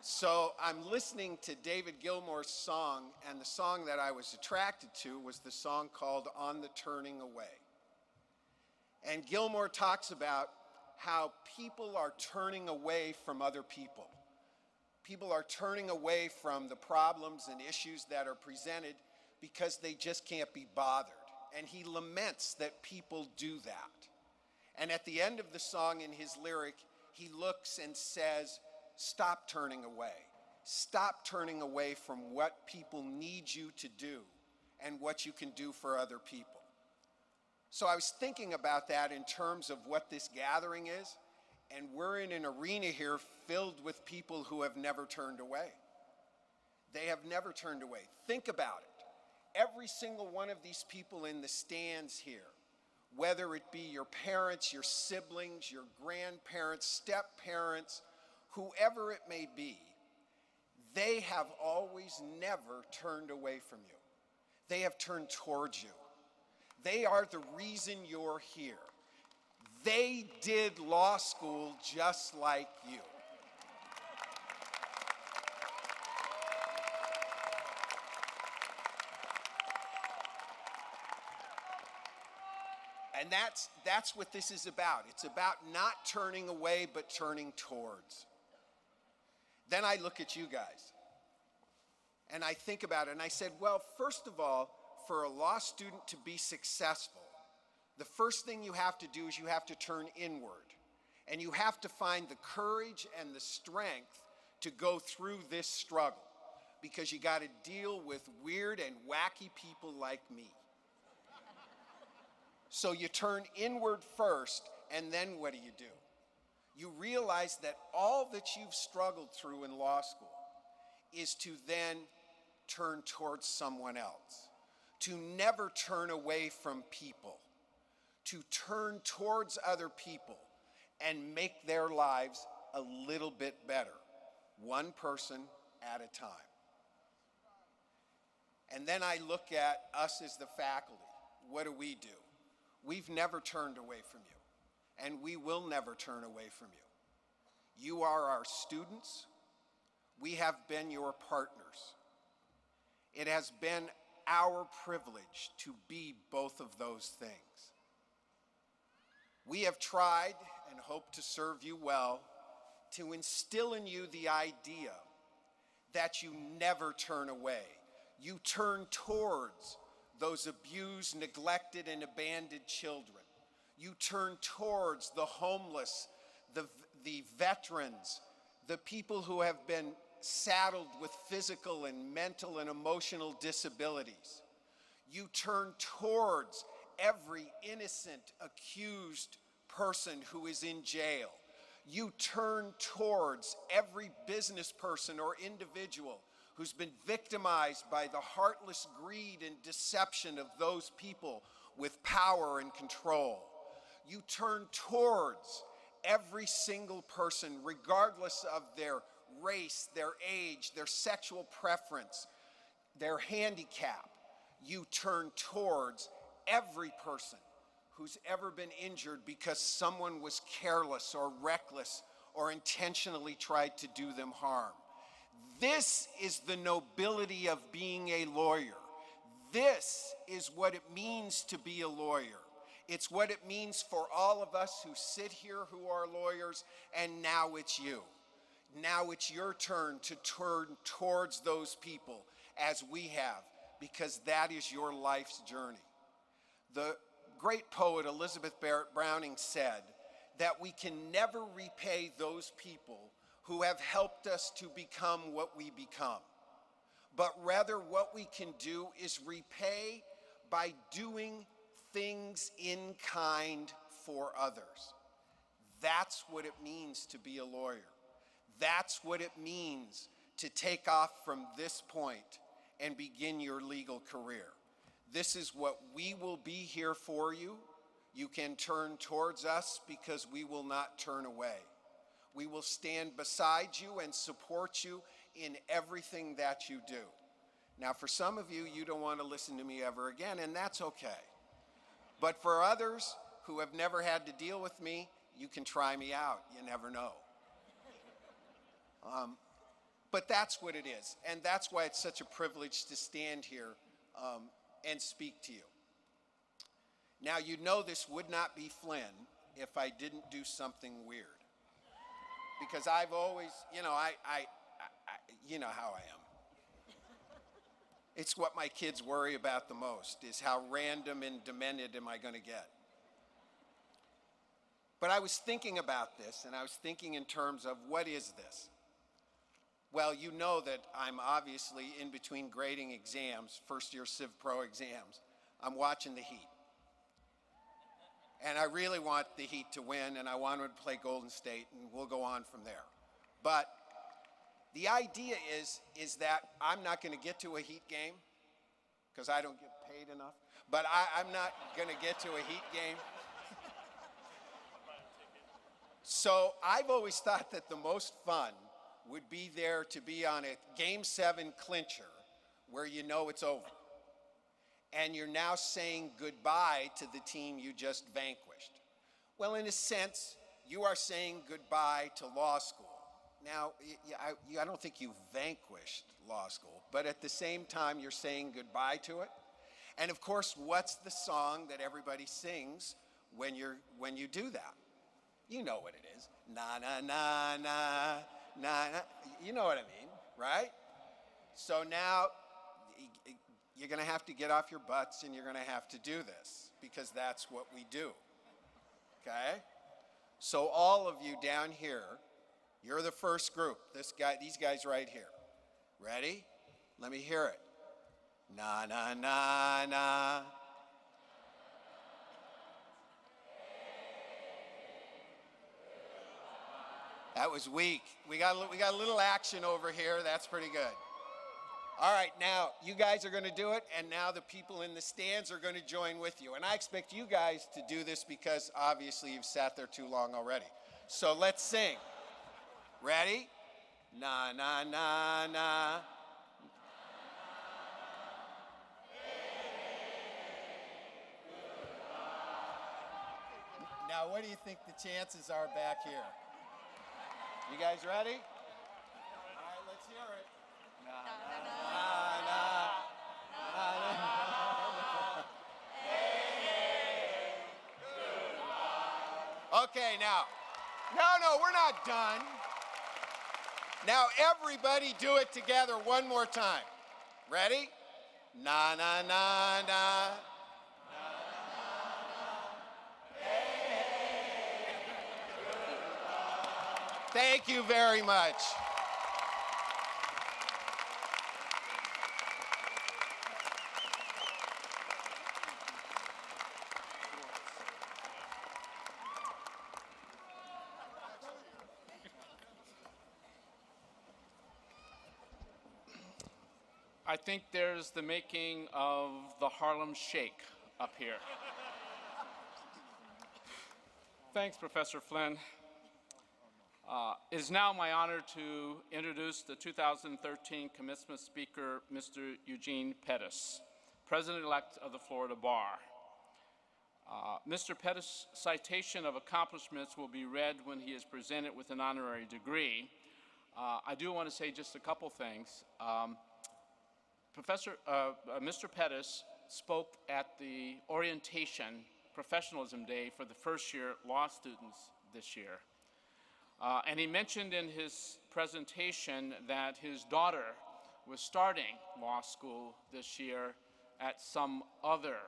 So I'm listening to David Gilmour's song, and the song that I was attracted to was the song called On the Turning Away. And Gilmour talks about how people are turning away from other people. People are turning away from the problems and issues that are presented because they just can't be bothered. And he laments that people do that. And at the end of the song, in his lyric, he looks and says, Stop turning away. Stop turning away from what people need you to do and what you can do for other people. So I was thinking about that in terms of what this gathering is, and we're in an arena here filled with people who have never turned away. They have never turned away. Think about it. Every single one of these people in the stands here, whether it be your parents, your siblings, your grandparents, step parents, whoever it may be, they have always never turned away from you. They have turned towards you. They are the reason you're here. They did law school just like you. And that's, that's what this is about. It's about not turning away, but turning towards. Then I look at you guys and I think about it and I said, well, first of all, for a law student to be successful, the first thing you have to do is you have to turn inward. And you have to find the courage and the strength to go through this struggle because you got to deal with weird and wacky people like me. So you turn inward first, and then what do you do? You realize that all that you've struggled through in law school is to then turn towards someone else to never turn away from people, to turn towards other people and make their lives a little bit better, one person at a time. And then I look at us as the faculty. What do we do? We've never turned away from you, and we will never turn away from you. You are our students. We have been your partners. It has been our privilege to be both of those things. We have tried and hope to serve you well to instill in you the idea that you never turn away. You turn towards those abused, neglected, and abandoned children. You turn towards the homeless, the, the veterans, the people who have been saddled with physical and mental and emotional disabilities. You turn towards every innocent accused person who is in jail. You turn towards every business person or individual who's been victimized by the heartless greed and deception of those people with power and control. You turn towards every single person, regardless of their race, their age, their sexual preference, their handicap. You turn towards every person who's ever been injured because someone was careless or reckless or intentionally tried to do them harm. This is the nobility of being a lawyer. This is what it means to be a lawyer. It's what it means for all of us who sit here who are lawyers, and now it's you. Now it's your turn to turn towards those people as we have, because that is your life's journey. The great poet Elizabeth Barrett Browning said that we can never repay those people who have helped us to become what we become. But rather, what we can do is repay by doing things in kind for others. That's what it means to be a lawyer. That's what it means to take off from this point and begin your legal career. This is what we will be here for you. You can turn towards us because we will not turn away. We will stand beside you and support you in everything that you do. Now, for some of you, you don't want to listen to me ever again, and that's okay. But for others who have never had to deal with me, you can try me out. You never know. Um, but that's what it is. And that's why it's such a privilege to stand here um, and speak to you. Now, you know this would not be Flynn if I didn't do something weird. Because I've always, you know, I, I, I, you know how I am. It's what my kids worry about the most is how random and demented am I going to get. But I was thinking about this, and I was thinking in terms of what is this? Well, you know that I'm obviously in between grading exams, first year Civ Pro exams. I'm watching the Heat. And I really want the Heat to win, and I want them to play Golden State, and we'll go on from there. But the idea is, is that I'm not going to get to a Heat game because I don't get paid enough, but I, I'm not going to get to a Heat game. So I've always thought that the most fun would be there to be on a game seven clincher where you know it's over. And you're now saying goodbye to the team you just vanquished. Well, in a sense, you are saying goodbye to law school. Now, I, don't think you vanquished law school, but at the same time, you're saying goodbye to it. And of course, what's the song that everybody sings when, you're, when you do that? You know what it is. Na na na na na na. You know what I mean, right? So now you're going to have to get off your butts and you're going to have to do this because that's what we do. Okay? So all of you down here, you're the first group. This guy, these guys right here. Ready? Let me hear it. Na na na na. That was weak. We got, we got a little action over here. That's pretty good. All right, now you guys are going to do it, and now the people in the stands are going to join with you. And I expect you guys to do this because obviously you've sat there too long already. So let's sing. Ready? Na, na, na, na. Now, what do you think the chances are back here? You guys ready? All right, let's hear it. Na, na, na, na, na. Okay, now. No, no, we're not done. Now, everybody do it together one more time. Ready? Na, na, na, na. Thank you very much. Think there's the making of the Harlem Shake up here. thanks, Professor Flynn. Uh, it is now my honor to introduce the 2013 commencement speaker, Mr. Eugene Pettis, President-elect of the Florida Bar. Uh, Mr. Pettis' citation of accomplishments will be read when he is presented with an honorary degree. Uh, I do want to say just a couple things. Um, Professor, uh, uh, Mr. Pettis spoke at the orientation professionalism day for the first year law students this year. Uh, and he mentioned in his presentation that his daughter was starting law school this year at some other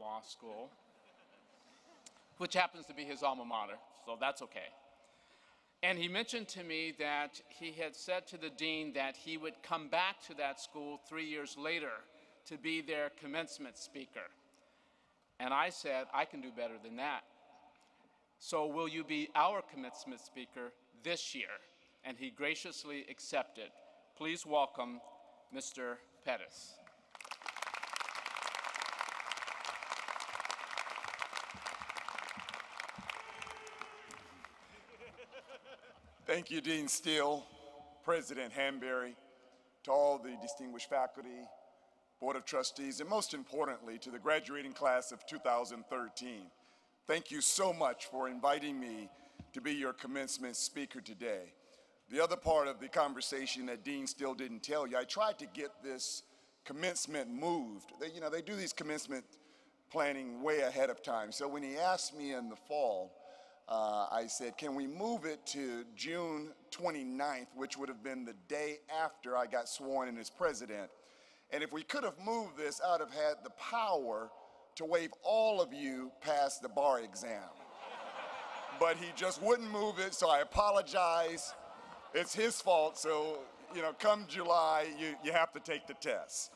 law school, which happens to be his alma mater, so that's okay. And he mentioned to me that he had said to the dean that he would come back to that school three years later to be their commencement speaker. And I said, I can do better than that. So will you be our commencement speaker this year? And he graciously accepted. Please welcome Mr. Pettis. Thank you, Dean Steele, President Hanbury, to all the distinguished faculty, Board of Trustees, and most importantly, to the graduating class of 2013. Thank you so much for inviting me to be your commencement speaker today. The other part of the conversation that Dean Steele didn't tell you, I tried to get this commencement moved. They, you know, they do these commencement planning way ahead of time. So when he asked me in the fall, uh, I said, can we move it to June 29th, which would have been the day after I got sworn in as president. And if we could have moved this, I'd have had the power to waive all of you past the bar exam. but he just wouldn't move it, so I apologize. It's his fault, so, you know, come July, you, you have to take the test.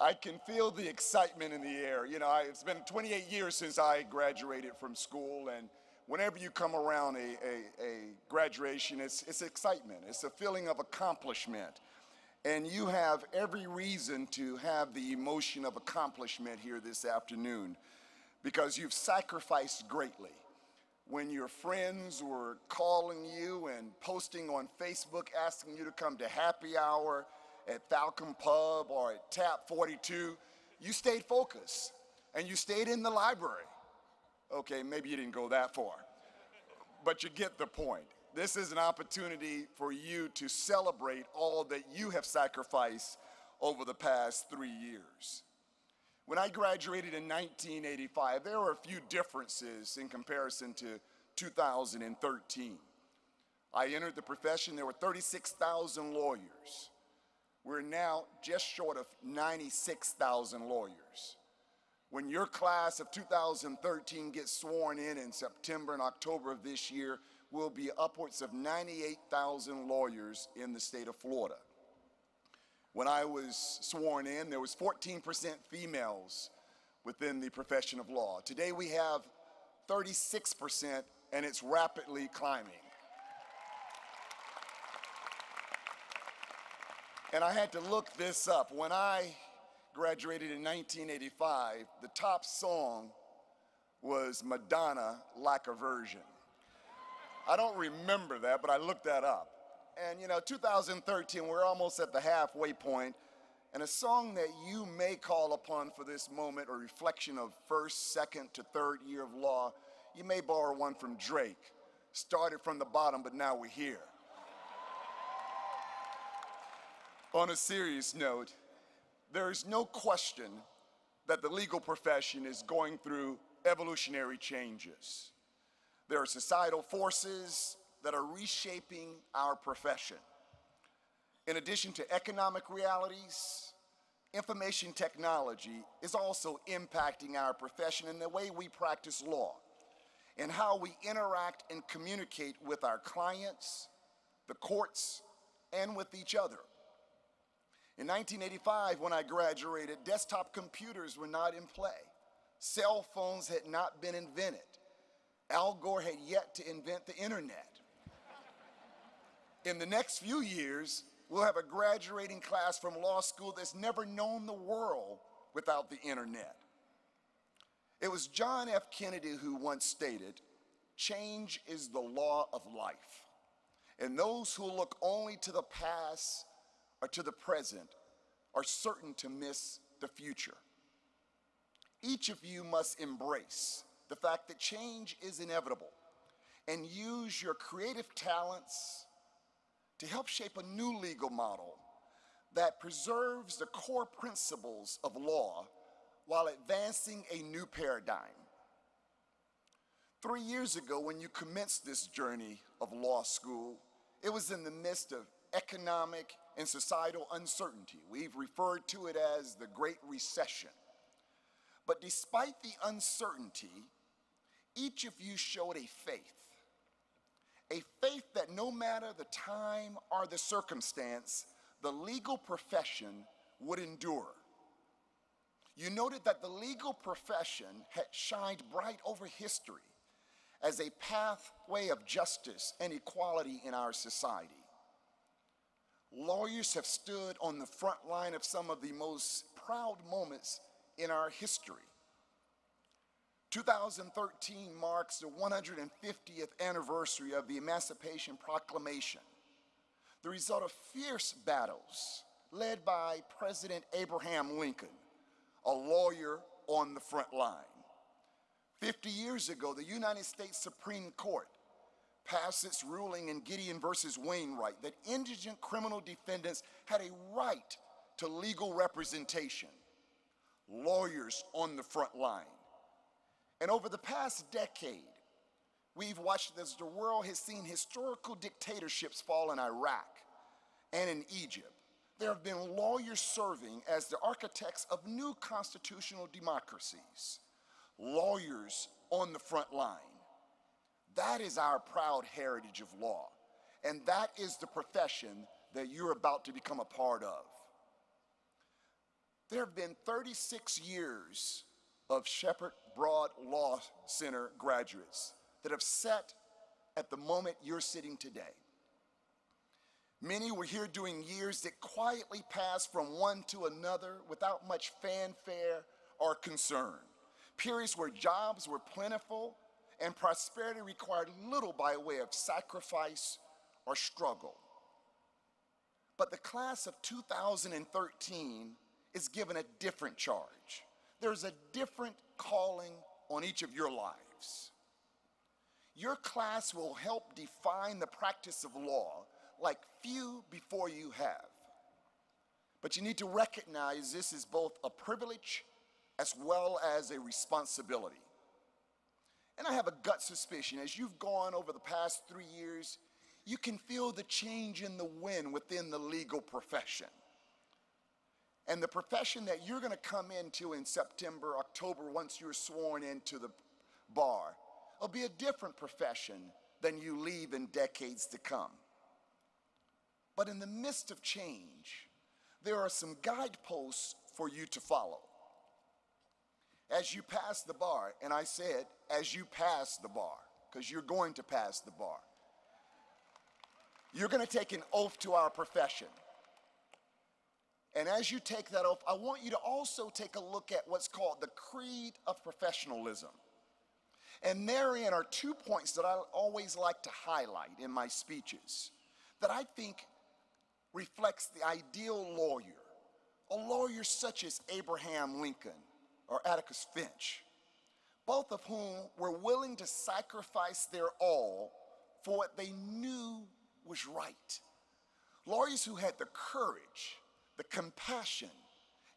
I can feel the excitement in the air. You know, I, it's been 28 years since I graduated from school, and whenever you come around a, a, a graduation, it's, it's excitement. It's a feeling of accomplishment. And you have every reason to have the emotion of accomplishment here this afternoon because you've sacrificed greatly. When your friends were calling you and posting on Facebook asking you to come to happy hour, at Falcon Pub or at Tap 42, you stayed focused and you stayed in the library. Okay, maybe you didn't go that far, but you get the point. This is an opportunity for you to celebrate all that you have sacrificed over the past three years. When I graduated in 1985, there were a few differences in comparison to 2013. I entered the profession, there were 36,000 lawyers. We're now just short of 96,000 lawyers. When your class of 2013 gets sworn in in September and October of this year, we'll be upwards of 98,000 lawyers in the state of Florida. When I was sworn in, there was 14% females within the profession of law. Today we have 36% and it's rapidly climbing. And I had to look this up. When I graduated in 1985, the top song was Madonna, Like a Virgin. I don't remember that, but I looked that up. And you know, 2013, we're almost at the halfway point, and a song that you may call upon for this moment, a reflection of first, second to third year of law, you may borrow one from Drake. Started from the bottom, but now we're here. On a serious note, there is no question that the legal profession is going through evolutionary changes. There are societal forces that are reshaping our profession. In addition to economic realities, information technology is also impacting our profession and the way we practice law and how we interact and communicate with our clients, the courts, and with each other. In 1985, when I graduated, desktop computers were not in play. Cell phones had not been invented. Al Gore had yet to invent the internet. In the next few years, we'll have a graduating class from law school that's never known the world without the internet. It was John F. Kennedy who once stated, change is the law of life. And those who look only to the past or to the present are certain to miss the future. Each of you must embrace the fact that change is inevitable and use your creative talents to help shape a new legal model that preserves the core principles of law while advancing a new paradigm. Three years ago, when you commenced this journey of law school, it was in the midst of economic and societal uncertainty. We've referred to it as the Great Recession. But despite the uncertainty, each of you showed a faith. A faith that no matter the time or the circumstance, the legal profession would endure. You noted that the legal profession had shined bright over history as a pathway of justice and equality in our society. Lawyers have stood on the front line of some of the most proud moments in our history. 2013 marks the 150th anniversary of the Emancipation Proclamation, the result of fierce battles led by President Abraham Lincoln, a lawyer on the front line. 50 years ago, the United States Supreme Court passed its ruling in Gideon versus Wainwright that indigent criminal defendants had a right to legal representation. Lawyers on the front line. And over the past decade, we've watched as the world has seen historical dictatorships fall in Iraq and in Egypt. There have been lawyers serving as the architects of new constitutional democracies, lawyers on the front line. That is our proud heritage of law, and that is the profession that you're about to become a part of. There have been 36 years of Shepard Broad Law Center graduates that have sat at the moment you're sitting today. Many were here doing years that quietly passed from one to another without much fanfare or concern. Periods where jobs were plentiful and prosperity required little by way of sacrifice or struggle. But the class of 2013 is given a different charge. There's a different calling on each of your lives. Your class will help define the practice of law like few before you have. But you need to recognize this is both a privilege as well as a responsibility. And I have a gut suspicion as you've gone over the past three years, you can feel the change in the wind within the legal profession. And the profession that you're going to come into in September, October, once you're sworn into the bar, will be a different profession than you leave in decades to come. But in the midst of change, there are some guideposts for you to follow. As you pass the bar, and I said, as you pass the bar, because you're going to pass the bar, you're going to take an oath to our profession. And as you take that oath, I want you to also take a look at what's called the creed of professionalism. And therein are two points that I always like to highlight in my speeches that I think reflects the ideal lawyer, a lawyer such as Abraham Lincoln or Atticus Finch, both of whom were willing to sacrifice their all for what they knew was right. Lawyers who had the courage the compassion,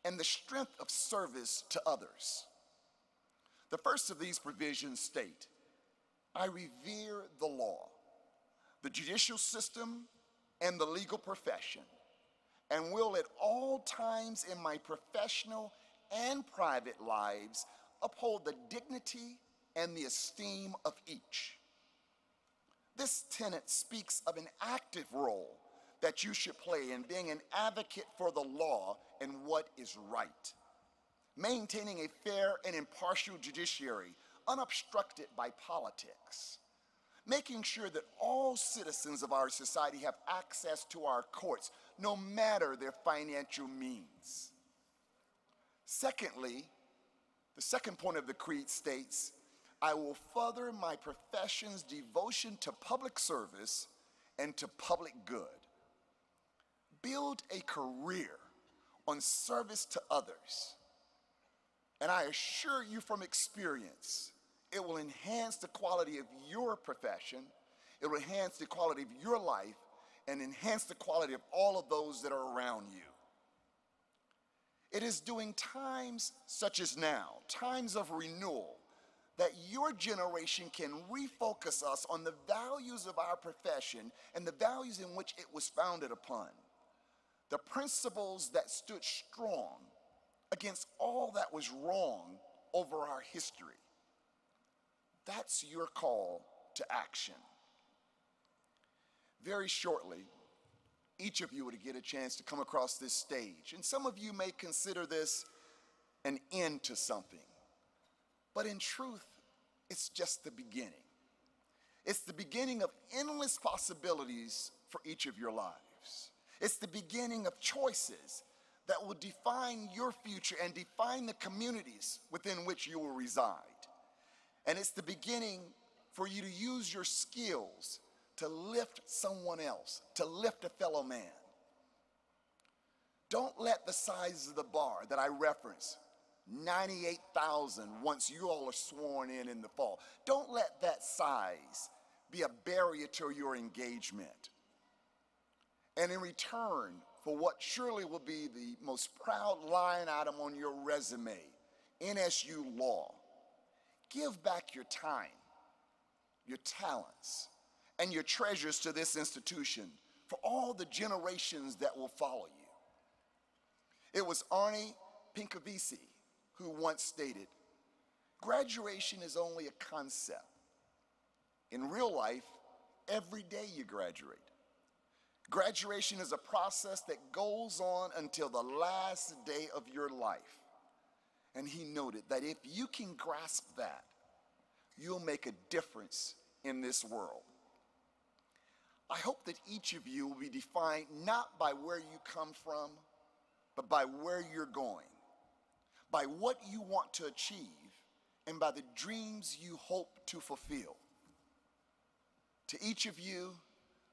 and the strength of service to others. The first of these provisions state, I revere the law, the judicial system, and the legal profession, and will at all times in my professional and private lives uphold the dignity and the esteem of each. This tenet speaks of an active role that you should play in being an advocate for the law and what is right. Maintaining a fair and impartial judiciary unobstructed by politics. Making sure that all citizens of our society have access to our courts, no matter their financial means. Secondly, The second point of the creed states, I will further my profession's devotion to public service and to public good. Build a career on service to others. And I assure you from experience, it will enhance the quality of your profession, it will enhance the quality of your life, and enhance the quality of all of those that are around you. It is during times such as now, times of renewal, that your generation can refocus us on the values of our profession and the values in which it was founded upon. The principles that stood strong against all that was wrong over our history. That's your call to action. Very shortly, each of you would get a chance to come across this stage. And some of you may consider this an end to something. But in truth, it's just the beginning. It's the beginning of endless possibilities for each of your lives. It's the beginning of choices that will define your future and define the communities within which you will reside. And it's the beginning for you to use your skills to lift someone else, to lift a fellow man. Don't let the size of the bar that I reference, 98,000 once you all are sworn in in the fall, don't let that size be a barrier to your engagement. And in return for what surely will be the most proud line item on your resume, NSU Law, give back your time, your talents, and your treasures to this institution for all the generations that will follow you. It was Arnie Pinkovici who once stated, graduation is only a concept. In real life, every day you graduate. Graduation is a process that goes on until the last day of your life. And he noted that if you can grasp that, you'll make a difference in this world. I hope that each of you will be defined not by where you come from, but by where you're going, by what you want to achieve, and by the dreams you hope to fulfill. To each of you,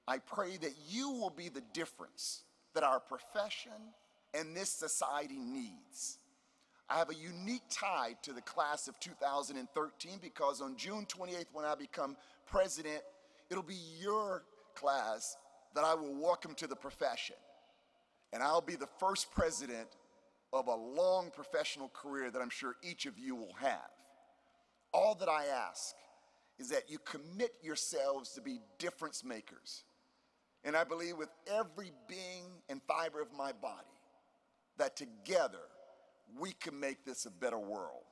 I pray that you will be the difference that our profession and this society needs. I have a unique tie to the class of 2013 because on June 28th, when I become president, it'll be your class that I will welcome to the profession. And I'll be the first president of a long professional career that I'm sure each of you will have. All that I ask is that you commit yourselves to be difference makers. And I believe with every being and fiber of my body that together we can make this a better world.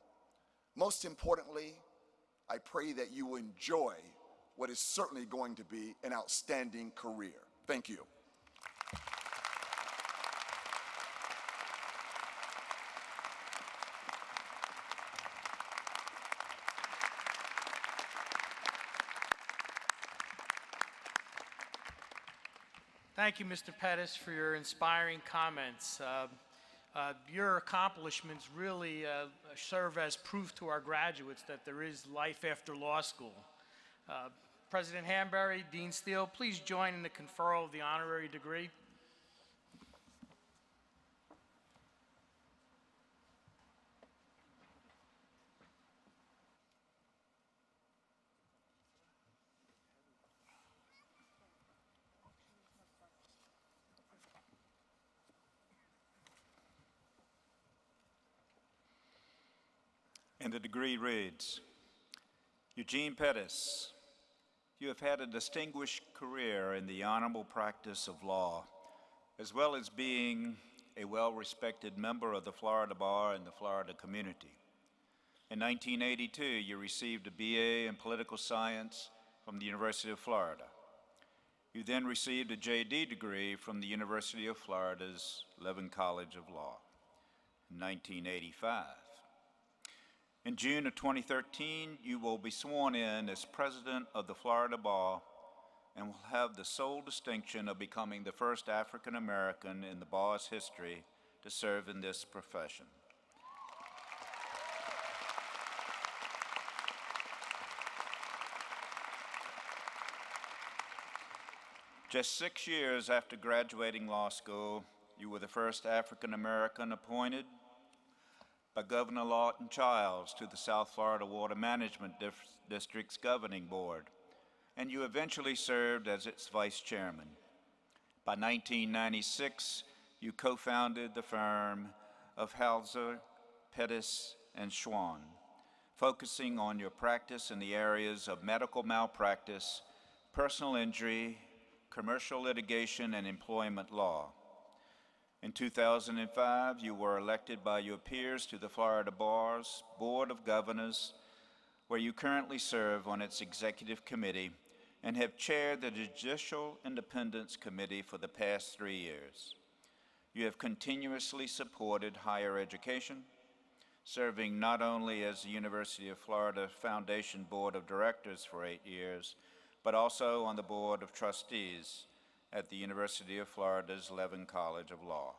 Most importantly, I pray that you enjoy what is certainly going to be an outstanding career. Thank you. Thank you, Mr. Pettis, for your inspiring comments. Uh, uh, your accomplishments really uh, serve as proof to our graduates that there is life after law school. President Hanbury, Dean Steele, please join in the conferral of the honorary degree. And the degree reads Eugene Pettis, you have had a distinguished career in the honorable practice of law, as well as being a well respected member of the Florida Bar and the Florida community. In 1982, you received a BA in political science from the University of Florida. You then received a JD degree from the University of Florida's Levin College of Law in 1985. In June of 2013, you will be sworn in as president of the Florida Bar and will have the sole distinction of becoming the first African American in the bar's history to serve in this profession. Just six years after graduating law school, you were the first African American appointed by Governor Lawton Chiles to the South Florida Water Management Dif- District's governing board, and you eventually served as its vice chairman. By 1996, you co-founded the firm of Hauser, Pettis, and Schwamm, focusing on your practice in the areas of medical malpractice, personal injury, commercial litigation, and employment law. In 2005, you were elected by your peers to the Florida Bar's Board of Governors, where you currently serve on its executive committee and have chaired the Judicial Independence Committee for the past three years. You have continuously supported higher education, serving not only as the University of Florida Foundation Board of Directors for eight years, but also on the Board of Trustees at the University of Florida's Levin College of Law.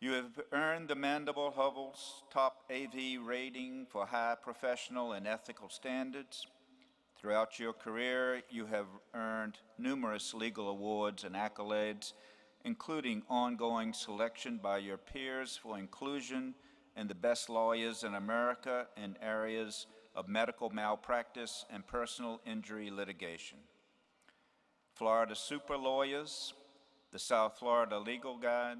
You have earned the Martindale-Hubbell's top AV rating for high professional and ethical standards. Throughout your career, you have earned numerous legal awards and accolades, including ongoing selection by your peers for inclusion in the best lawyers in America in areas of medical malpractice and personal injury litigation. Florida Super Lawyers, the South Florida Legal Guide,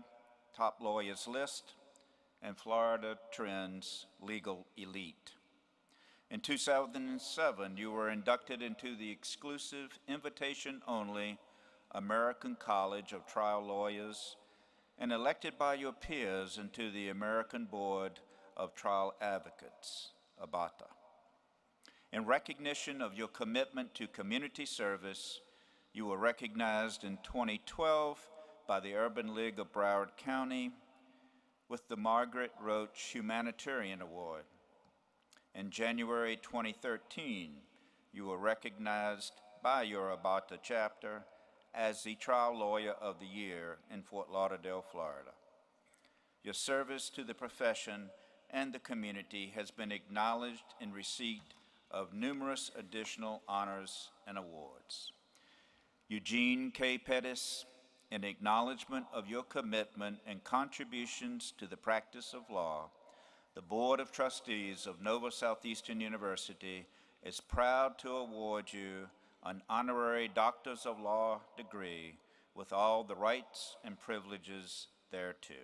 Top Lawyers List, and Florida Trends Legal Elite. In 2007, you were inducted into the exclusive invitation-only American College of Trial Lawyers and elected by your peers into the American Board of Trial Advocates, ABOTA. In recognition of your commitment to community service, you were recognized in 2012 by the Urban League of Broward County with the Margaret Roach Humanitarian Award. In January 2013, you were recognized by your ABOTA chapter as the Trial Lawyer of the Year in Fort Lauderdale, Florida. Your service to the profession and the community has been acknowledged in receipt of numerous additional honors and awards. Eugene K. Pettis, in acknowledgement of your commitment and contributions to the practice of law, the Board of Trustees of Nova Southeastern University is proud to award you an honorary Doctors of Law degree with all the rights and privileges thereto.